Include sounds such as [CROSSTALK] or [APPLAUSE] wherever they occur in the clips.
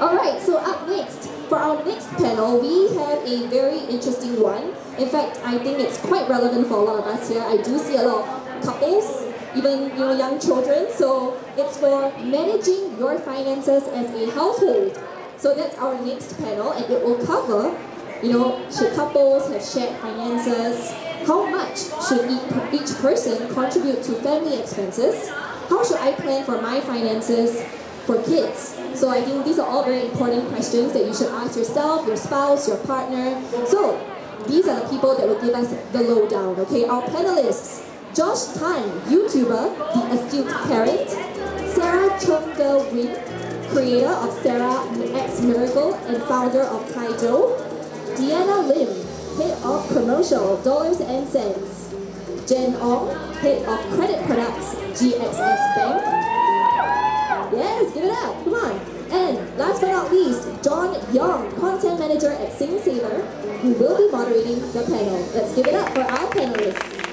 Alright, so up next, for our next panel, we have a very interesting one. In fact, I think it's quite relevant for a lot of us here. I do see a lot of couples, even you know young children. So it's for managing your finances as a household. So that's our next panel, and it will cover, you know, should couples have shared finances? How much should each person contribute to family expenses? How should I plan for my finances for kids? So I think these are all very important questions that you should ask yourself, your spouse, your partner. So these are the people that will give us the lowdown, okay? Our panelists, Josh Tan, YouTuber, The Astute Parent, Sarah Chung Win, creator of Sarah X Miracle and founder of Taizjo, Deanna Lim, head of commercial Dollars and Sense, Jenn Ong, head of credit products GXS Bank, Yes, give it up, come on. And last but not least, John Yong, content manager at SingSaver, who will be moderating the panel. Let's give it up for our panelists.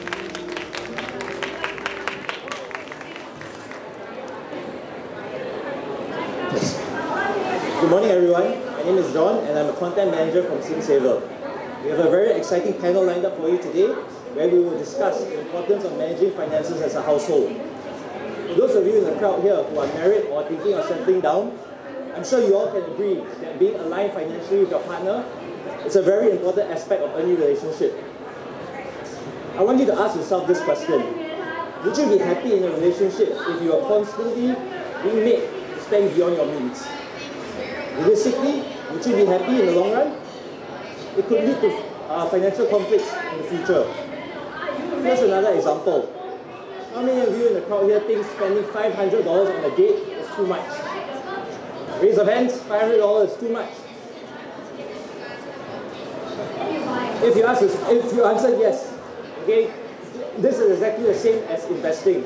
Good morning everyone, my name is John and I'm a content manager from SingSaver. We have a very exciting panel lined up for you today where we will discuss the importance of managing finances as a household. Those of you in the crowd here who are married or thinking of settling down, I'm sure you all can agree that being aligned financially with your partner is a very important aspect of any relationship. I want you to ask yourself this question. Would you be happy in a relationship if you are constantly being made to spend beyond your means? Realistically, would you be happy in the long run? It could lead to uh, financial conflicts in the future. Here's another example. How many of you in the crowd here think spending $500 on a date is too much? Raise your hands, $500 is too much. If you, ask, if you answer yes, okay, this is exactly the same as investing.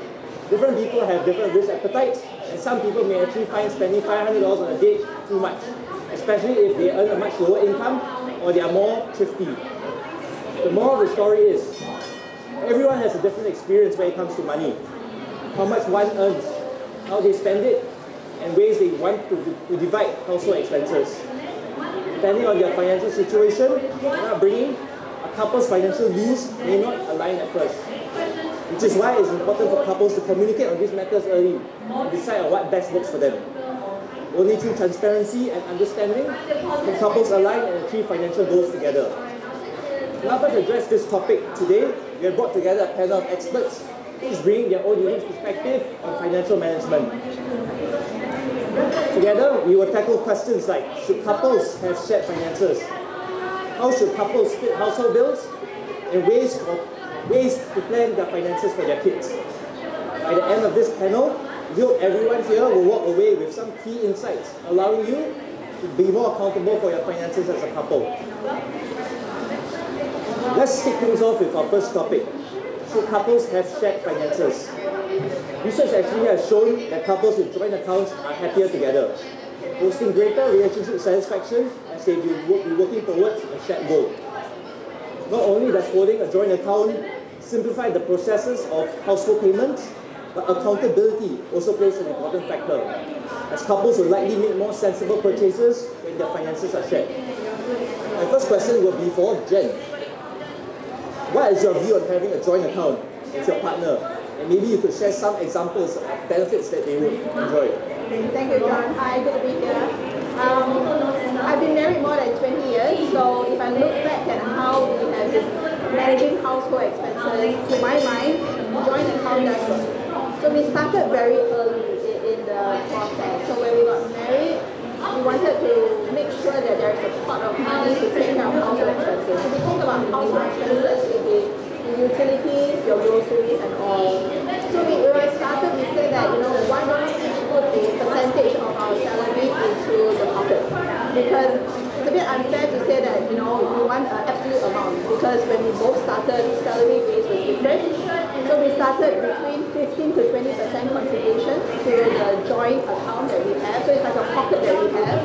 Different people have different risk appetites, and some people may actually find spending $500 on a date too much, especially if they earn a much lower income or they are more thrifty. The moral of the story is, Everyone has a different experience when it comes to money. How much one earns, how they spend it, and ways they want to, to divide household expenses. Depending on their financial situation, their upbringing, a couple's financial views may not align at first. Which is why it's important for couples to communicate on these matters early and decide on what best works for them. Only through transparency and understanding can couples align and achieve financial goals together. To address this topic today, we have brought together a panel of experts each bringing their own unique perspective on financial management. Together, we will tackle questions like, should couples have shared finances? How should couples split household bills? And ways, of, ways to plan their finances for their kids. At the end of this panel, we hope everyone here will walk away with some key insights, allowing you to be more accountable for your finances as a couple. Let's kick things off with our first topic. Should couples have shared finances? Research actually has shown that couples with joint accounts are happier together, boasting greater relationship satisfaction as they will be working towards a shared goal. Not only does holding a joint account simplify the processes of household payments, but accountability also plays an important factor, as couples will likely make more sensible purchases when their finances are shared. My first question will be for Jenn. What is your view on having a joint account with your partner? And maybe you could share some examples of benefits that they would enjoy. Thank you, John. Hi, good to be here. Um, I've been married more than 20 years, so if I look back at how we have been managing household expenses, to my mind, joint account does work. So we started very early in, the process. So when we got married, we wanted to make sure that there is a pot of money to take care of household expenses. So we think about household expenses, utilities, your groceries and all. So we, when started, we said that, you know, why each put a percentage of our salary into the pocket? Because it's a bit unfair to say that, you know, we want an absolute amount because when we both started, salary base was different. So we started between 15 to 20% contribution to the joint account that we have. So it's like a pocket that we have.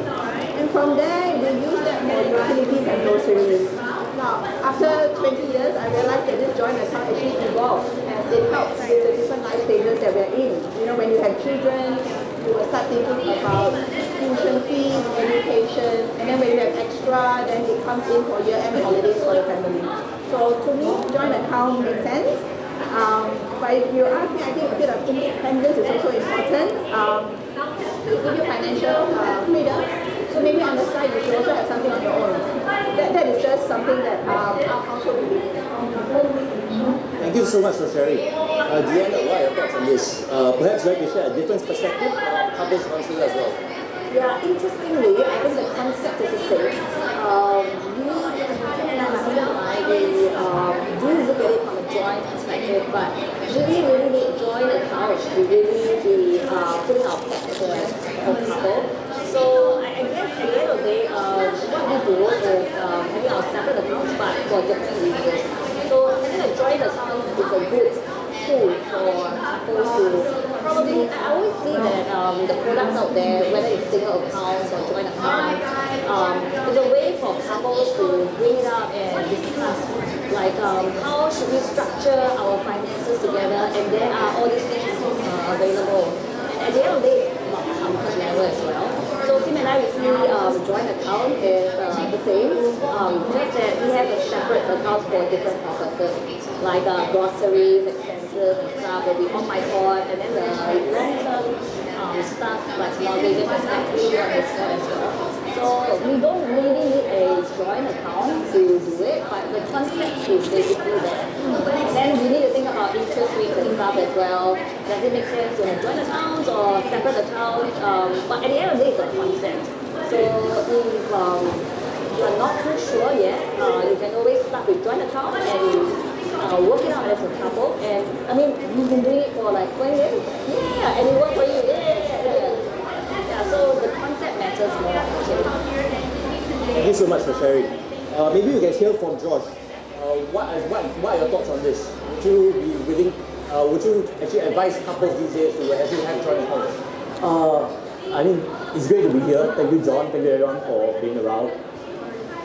And from there, we use that for utilities and groceries. Now, after 20 years, I realized that this joint account actually evolved as it helps with the different life stages that we're in. You know, when you have children, you will start thinking about tuition fees, education, and then when you have extra, then it comes in for year-end holidays for your family. So to me, joint account makes sense. Um, but if you ask me, I think a bit of independence is also important. Um, to give you financial uh, freedom, so maybe on the side you should also have something on your own. That, that is just something that um, our believes. Thank you so much for sharing. Uh, Deanna, what are your thoughts on this? Uh, perhaps you can share a different perspective on couples counselling as well. Yeah, interestingly, I think the concept is the same. Um, we, my husband and I, we um, do look at it from a joint perspective, but really, really need joint account. We really need to uh, putting our pets as a couple. So I, I guess at the end of the day, um, what we do is um, having our separate accounts, but for different reasons. So having a joint account is a good tool for couples to probably, I always see that um, the products out there, whether it's single accounts or joint accounts, um, is a way for couples to bring it up and discuss, like um, how should we structure our finances together, and there are all these things uh, available. And at the end of the day, it's about comfort level as well. So Tim and I, we see um, joint account is uh, the same, um, just that we have a separate account for different purposes, like uh, groceries, expenses and stuff will be on my board, and then the long-term um, stuff like mortgages we do on this as well. So we don't really need a joint account to do it, but the concept is basically. And then we need to think about interest rates and stuff as well. Does it make sense to have joint accounts or separate accounts? Um, but at the end of the day, it's a concept. So if um, you are not too sure yet, uh, you can always start with joint account and uh, work it out as a couple. And I mean, you've been doing it for like 20 years? Yeah, and it worked for you. Yeah, yeah, yeah. Yeah, so the concept matters more actually. Thank you so much for sharing. Uh, maybe you can hear from Josh. Uh, what, are, what, what are your thoughts on this? Would you be willing, uh, would you actually advise couples these days to actually have joint accounts? Uh, I mean, it's great to be here. Thank you, John. Thank you, everyone, for being around.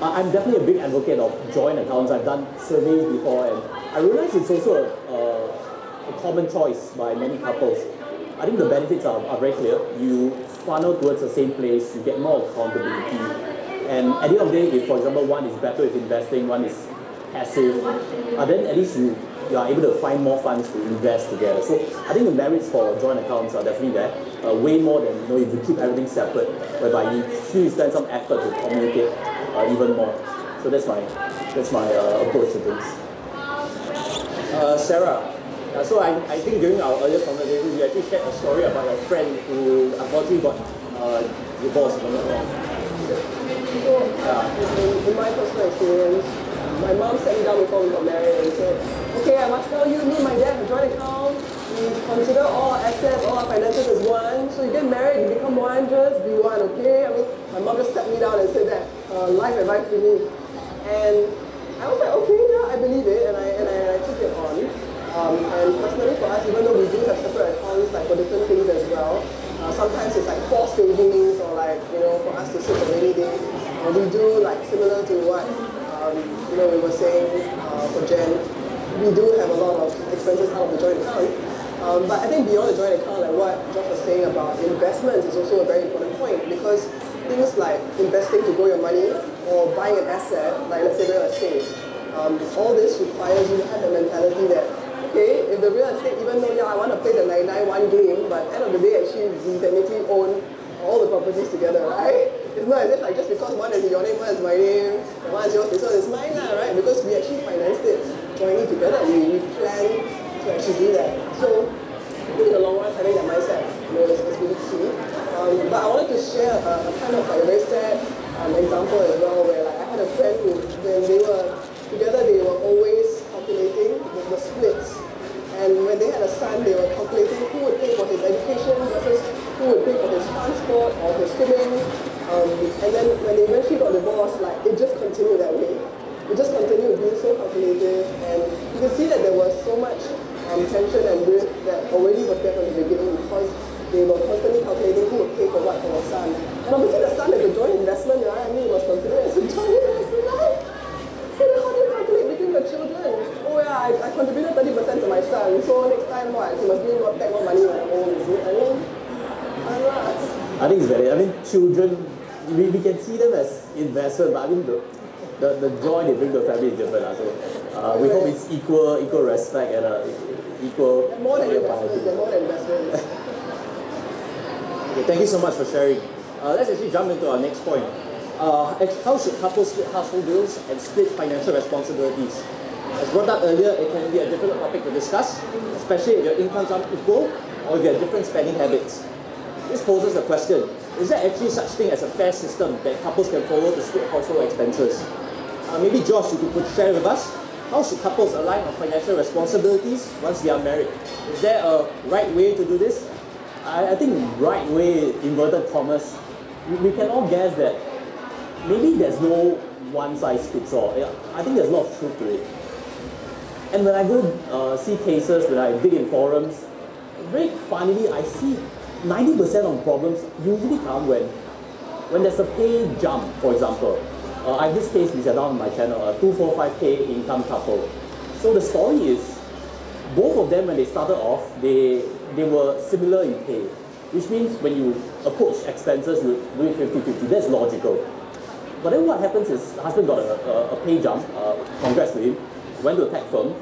I'm definitely a big advocate of joint accounts. I've done surveys before, and I realize it's also a, a, common choice by many couples. I think the benefits are, are very clear. You funnel towards the same place, you get more accountability. And at the end of the day, if for example one is better with investing, one is passive, uh, then at least you, you are able to find more funds to invest together. So I think the merits for joint accounts are definitely there, uh, way more than you know if you keep everything separate, whereby you still spend some effort to communicate uh, even more. So that's my that's my uh, approach to things. Uh, Sarah, uh, so I, I think during our earlier conversation, you actually shared a story about your friend who unfortunately got uh, divorced, if I'm. So, in, my personal experience, my mom sat me down before we got married and said, okay, I must tell you, me and my dad have joint account. We consider all our assets, all our finances as one. So you get married, you become one, just be one, okay? I mean, my mom just sat me down and said that, uh, life advice to me. And I was like, okay, yeah, I believe it, and I, and I, I took it on. Um, and personally for us, even though we do have separate accounts like for different things as well, uh, sometimes it's like forced savings or like, you know, for us to save for rainy days. Uh, we do like similar to what, um, you know, we were saying uh, for Jenn, we do have a lot of expenses out of the joint account. Um, but I think beyond the joint account, like what Josh was saying about investments is also a very important point because things like investing to grow your money or buying an asset, like let's say real estate, um, all this requires you to have the mentality that okay, if the real estate, even though yeah, I want to play the 991 game, but end of the day, actually, we technically own all the properties together, right? It's not as if like just because one is your name, one is my name, one is yours, one is mine, lah, right? Because we actually financed it jointly together. We, we plan to actually do that. So, I think in the long run, having that mindset, you know, is, is really key. Um, but I wanted to share a, a kind of like a very sad um, example as well, where like I had a friend who, when they were together, they were always calculating the, the splits and when they had a son, they were calculating who would pay for his education versus who would pay for his transport or his swimming. Um, and then when they eventually got divorced, like it just continued that way. It just continued being so calculative, and you can see that there was so much um, tension and risk that already was there from the beginning because they were constantly calculating who would pay for what for the son. And obviously the son is a joint investment, right? I mean, it was considered as a joint investment, right? So then how do you calculate between your children? Oh yeah, I, I contributed 30% to my son, so next time what? He must give me back more money when I'm old, is it? I mean, I'm not. I think it's very, I mean, children, we, we can see them as investment, but I mean, the, the, the joy they bring to the family is different. Uh, so uh, we hope it's equal equal respect and uh, equal more than career investments, priority. they're more than investments. [LAUGHS] Okay, thank you so much for sharing. Uh, let's actually jump into our next point. Uh, how should couples split household bills and split financial responsibilities? As brought up earlier, it can be a difficult topic to discuss, especially if your incomes aren't equal or if you have different spending habits. This poses a question, is there actually such thing as a fair system that couples can follow to split household expenses? Uh, maybe Josh, you could share with us, how should couples align on financial responsibilities once they are married? Is there a right way to do this? I, I think right way, inverted commas, we, we can all guess that maybe there's no one size fits all. I think there's a lot of truth to it. And when I go uh, see cases, when I dig in forums, very funnily, I see 90% of problems usually come when, when there's a pay jump, for example. Uh, I have this case which down on my channel, a 245k income couple. So the story is, both of them when they started off, they, they were similar in pay. Which means when you approach expenses, you do it 50-50. That's logical. But then what happens is husband got a, a, a pay jump, uh, congrats to him, went to a tech firm.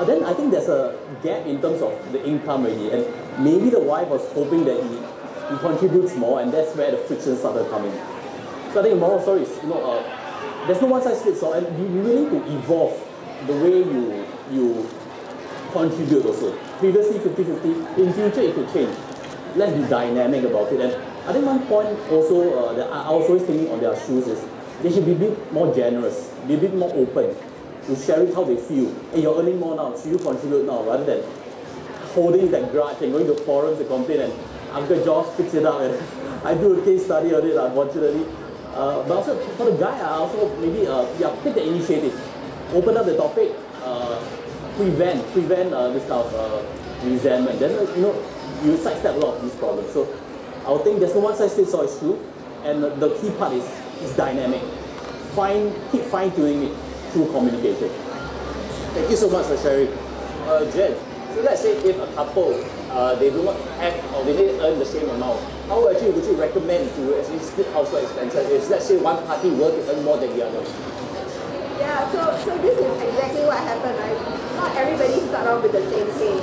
Uh, then I think there's a gap in terms of the income already. And maybe the wife was hoping that he, he contributes more and that's where the friction started coming. So I think the moral story is, you know, uh, there's no one size fits all and you, you really need to evolve the way you, you contribute also. Previously 50-50, in future it could change. Let's be dynamic about it. And I think one point also uh, that I I was always thinking on their shoes is they should be a bit more generous, be a bit more open to sharing how they feel. Hey, you're earning more now, should you contribute now rather than holding that grudge and going to forums to complain and Uncle Josh fix it up and [LAUGHS] I do a case study on it unfortunately. Uh, but also for the guy, I also maybe uh, yeah, take the initiative, open up the topic, uh, prevent prevent uh, this kind of uh, resentment. Then uh, you know you sidestep a lot of these problems. So I would think there's no one size fits all. It's true, and the, key part is is dynamic. Fine, keep fine tuning it through communication. Thank you so much for sharing. Uh, Jenn, so let's say if a couple, uh, they do not have or they didn't earn the same amount, how actually would you recommend to actually split household expenses if let's say one party were to earn more than the other? Yeah, so, so this is exactly what happened, right? Not everybody start off with the same thing.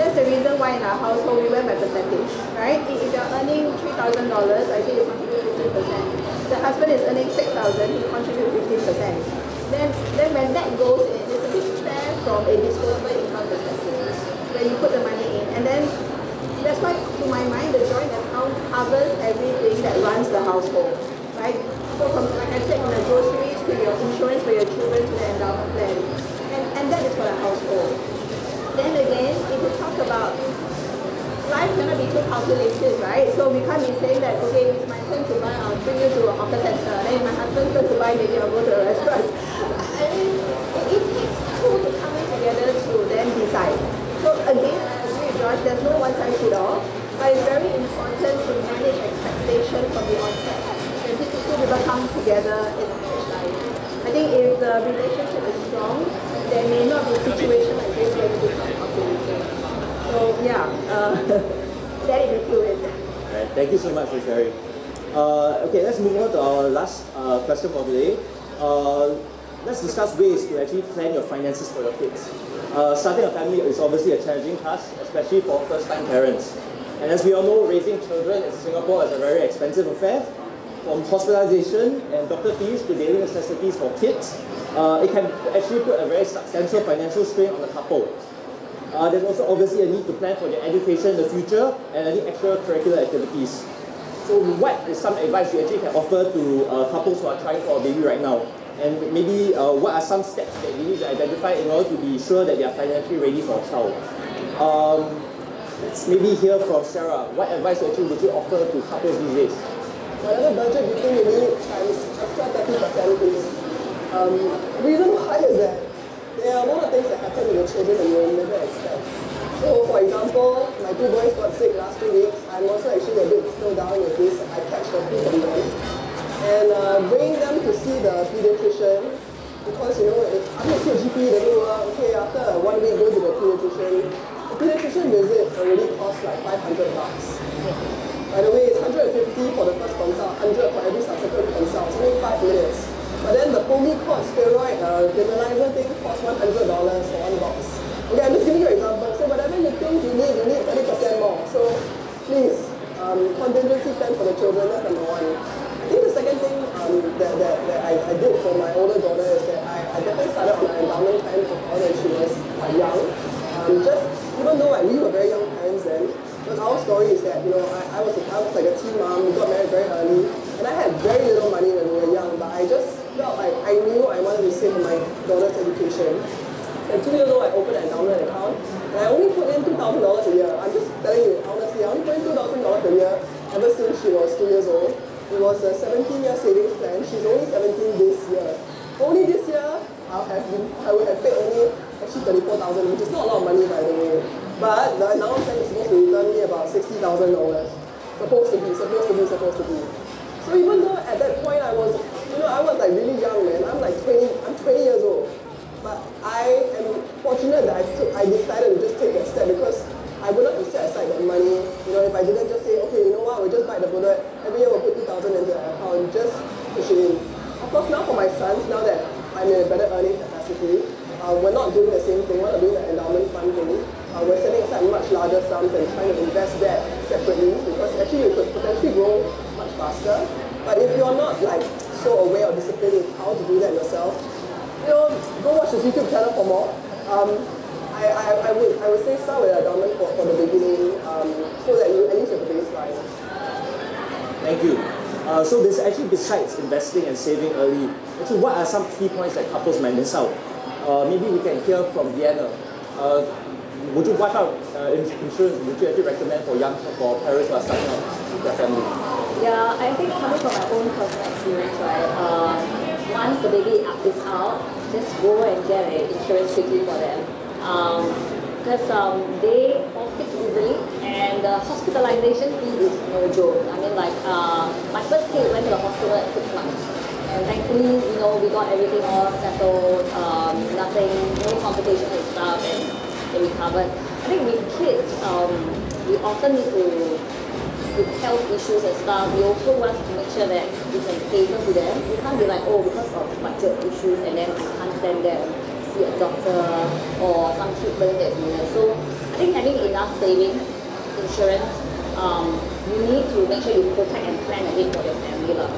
That's the reason why in our household we went by percentage, right? If if you're earning $3,000, I say you contribute 15%. The husband is earning 6000 he contributes 15%. Then, then when that goes in, it's a bit fair from a disposable income perspective, where you put the money in. And then that's why, to my mind, the joint account covers everything that runs the household, right? So from, like I said, from the groceries to your insurance for your children to the endowment plan. And, and that is for the household. Then again, if you talk about life cannot be too calculated, right? So we can't be saying that, okay, it's my turn to buy, I'll bring you to a hawker center. Then my husband's turn to buy, maybe I'll go to a restaurant. [LAUGHS] I mean, it, it takes two to come in together to then decide. So again, I agree with Josh, there's no one size fit all, but it's very important to manage expectation from the onset. When two two people come together in life. I think if the relationship is strong, there may not be a situation like this where you become calculated. So yeah, uh, [LAUGHS] it be fluid. Alright, thank you so much for sharing. Uh, okay, let's move on to our last uh, question for today. Uh, let's discuss ways to actually plan your finances for your kids. Uh, starting a family is obviously a challenging task, especially for first-time parents. And as we all know, raising children in Singapore is a very expensive affair. From hospitalization and doctor fees to daily necessities for kids, uh, it can actually put a very substantial financial strain on the couple. Uh, there's also obviously a need to plan for their education in the future and any extracurricular activities. So what is some advice you actually can offer to uh, couples who are trying for a baby right now? And maybe uh, what are some steps that you need to identify in order to be sure that they are financially ready for a child? Um, let's maybe hear from Sarah. What advice actually would you offer to couples these days? Whatever budget between you times extra 30% please. Um, reason why is that there are a lot of things that happen to your children that you will never expect. So for example, my two boys got sick last two weeks. I'm also actually a bit slowed down with this. I catch the flu from them. And uh, bringing them to see the pediatrician because you know, if I'm not see a GP, they go, uh, okay, after one week go to the pediatrician. The pediatrician visit already costs like 500 bucks. By the way, it's 150 for the first consult, 100 for every subsequent consult. It's only 5 minutes. But then the Pulmicort steroid uh, thing costs $100 for one box. Okay, I'm just giving you an example. So whatever you think you need, you need 30% more. So please, um, contingency plan for the children, that's number one. I think the second thing um, that, that, that I, I did for my older daughter is that I, I definitely started on an endowment plan for her when she was quite young. Um, just, even though like, we were very young but our story is that, you know, I, I, was, I was like a teen mom, got married very early, and I had very little money when we were young, but I just felt like I knew I wanted to save my daughter's education. And two years old, I opened an endowment account, and I only put in $2,000 a year. I'm just telling you, honestly, I only put in $2,000 a year ever since she was two years old. It was a 17-year savings plan. She's only 17 this year. Only this year, I'll have been, I would have paid only actually 34000 which is not a lot of money by the way. But the plan is return me about $60,000. Supposed to be, supposed to be, supposed to be. So even though at that point I was, you know, I was like really young, man. I'm like 20, I'm 20 years old. But I am fortunate that I took, I decided to just take a step because I would not have set aside that money. You know, if I didn't just say, okay, you know what, we'll just bite the bullet. Every year we'll put 2,000 into the account, just push it in. Of course, now for my sons, now that I'm in a better earning capacity, uh, we're not doing the same thing. We're not doing the endowment fund thing. Uh, we're setting aside much larger sums and trying to invest that separately because actually you could potentially grow much faster. But if you're not like so aware or disciplined with how to do that yourself, you know, go watch this YouTube channel for more. Um, I, I, I, would, I would say start with endowment for, for the beginning um, so that you at least have a baseline. Thank you. Uh, so this actually besides investing and saving early, actually what are some key points that couples might miss out? Uh, maybe we can hear from Deanna. Uh, would you wipe out uh, insurance? Would you actually recommend for young for parents who are starting out with their family? Yeah, I think coming from my own personal experience, right, uh, once the baby is out, just go and get an insurance quickly for them. Because um, they fall sick easily and the hospitalization fee is no joke. I mean like uh, my first kid went to the hospital at six months. And thankfully, you know, we got everything all settled, um, nothing, no complications and stuff, and they recovered. I think with kids, um, we often need to with health issues and stuff, we also want to make sure that we can cater to them. We can't be like, oh, because of budget issues and then I can't send them see a doctor or some treatment that we have. So I think having enough savings, insurance, um, you need to make sure you protect and plan ahead for your family. Lah.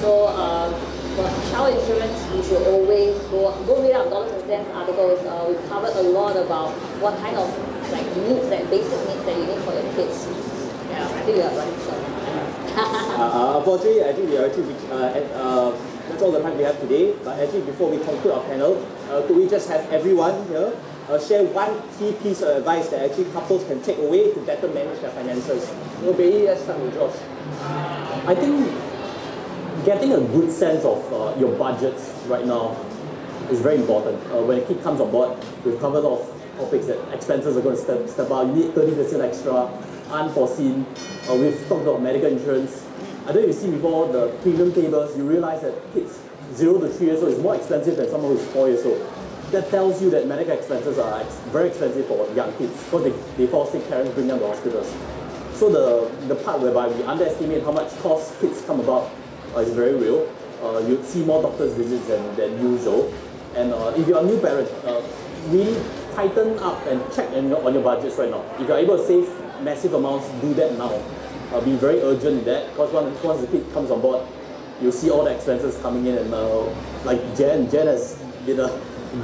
So uh, for child insurance, you should always go, go read up dollars and sense articles. Uh, we've covered a lot about what kind of like needs, that basic needs that you need for your kids. Yeah, I think we are running short. uh, unfortunately, I think we are actually uh, at, uh, that's all the time we have today. But actually, before we conclude our panel, uh, could we just have everyone here uh, share one key piece of advice that actually couples can take away to better manage their finances? Know, Bailey, let's start with Josh. I think getting a good sense of uh, your budgets right now is very important. Uh, when a kid comes on board, we've covered a lot of topics that expenses are going to step, step out. You need 30% extra, unforeseen. Uh, we've talked about medical insurance. I know if you've seen before the premium tables, you realize that kids 0 to 3 years old is more expensive than someone who's 4 years old. That tells you that medical expenses are ex very expensive for young kids because they, they fall sick, parents bring them to hospitals. So the, the part whereby we underestimate how much cost kids come about uh, is very real. Uh, you'd see more doctor's visits than, than usual. And uh, if you're a new parent, uh, really tighten up and check on your, on your budgets right now. If you're able to save massive amounts, do that now. Uh, be very urgent in that because once, once the kid comes on board, you'll see all the expenses coming in and uh, like Jenn, Jenn has been a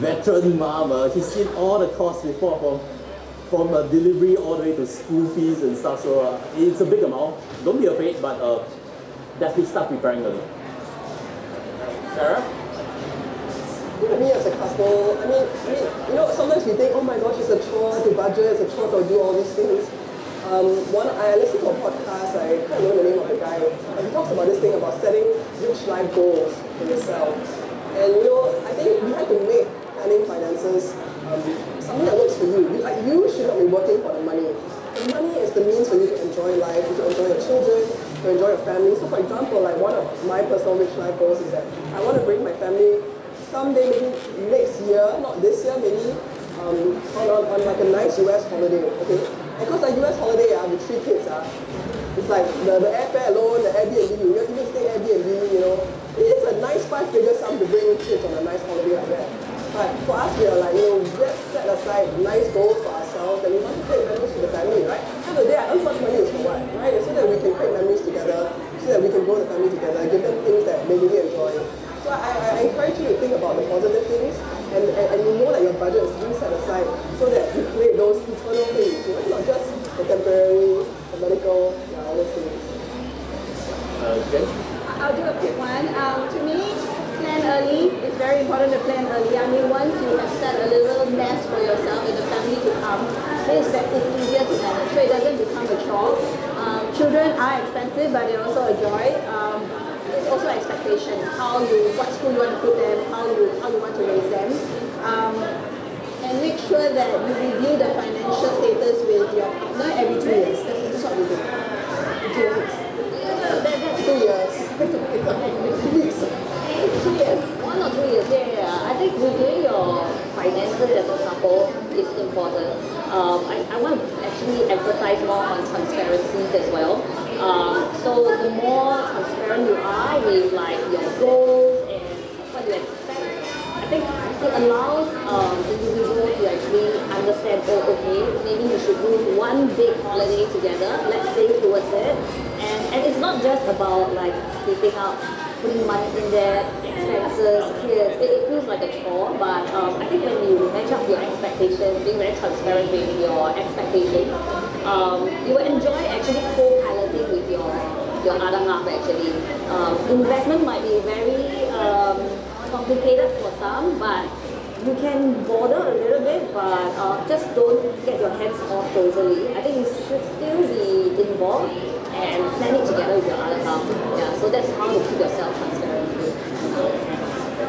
veteran mom. Uh, she's seen all the costs before from from uh, delivery all the way to school fees and stuff. So uh, it's a big amount. Don't be afraid, but uh, definitely start preparing early. Sarah? I mean, as a couple, I mean, I mean, you know, sometimes we think, oh my gosh, it's a chore to budget, it's a chore to do all these things. Um, one, I listened to a podcast, I can't remember the name of the guy, but he talks about this thing about setting rich life goals for yourself. And you know, I think you have to make planning finances um, something that works for you. you. Like you should not be working for the money. The money is the means for you to enjoy life, to enjoy your children, to enjoy your family. So for example, like one of my personal rich life goals is that I want to bring my family someday, maybe next year, not this year, maybe um, on, on, on like a nice US holiday, okay? Because like US holiday uh, with three kids, uh, it's like the, the airfare alone, the Airbnb, you just even stay Airbnb, you know. It's a nice five-figure sum to bring kids on a nice holiday like that. But for us, we are like, you know, let's set aside nice goals for ourselves and we want to create memories with the family, right? So the end of the day, I earn such money is for what, right? So that we can create memories together, so that we can grow the family together, give them things that they really enjoy. So I, I encourage you to think about the positive things and, and, and you know that your budget is being set aside so that you create those eternal things, you know, not just? I'll do a quick one. Um, to me, plan early. It's very important to plan early. I mean, once you have set a little nest for yourself and the family to come, it's, it's easier to manage. So it doesn't become a chore. Um, children are expensive, but they're also a joy. Um, it's also expectation. How you, what school you want to put them, how you, how you want to raise them. And make sure that you review the financial status with your partner every two years. That's what we do. Two years. That, that's Two years. Two years, one or two years, yeah, yeah, yeah. I think reviewing your finances as a couple is important. Um, I, I want to actually emphasize more on transparency as well. Um, so the more transparent you are with like your goals and what you expect, I think it allows um, individual to actually understand, oh, okay, maybe we should do one big holiday together. Let's save towards it. And, and it's not just about like sleeping out, putting money in there, expenses, kids. It, it feels like a chore, but um, I think when you match up your expectations, being very transparent with your expectations, um, you will enjoy actually co-piloting with your your other half actually. Um, investment might be very um, complicated for some, but you can border a little bit, but uh, just don't get your hands off totally. I think you should still be involved and plan it together with your other half. Yeah, so that's how to keep yourself transparent.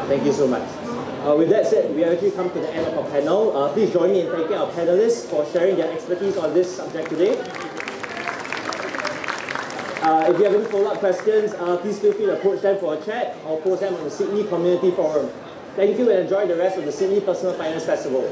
Thank you so much. Uh, with that said, we have actually come to the end of our panel. Uh, please join me in thanking our panelists for sharing their expertise on this subject today. Uh, if you have any follow-up questions, uh, please feel free to approach them for a chat or post them on the Seedly Community Forum. Thank you and enjoy the rest of the Seedly Personal Finance Festival.